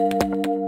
Música